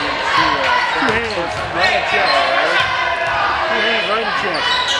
Two hands. Right at you. Two hands right at you.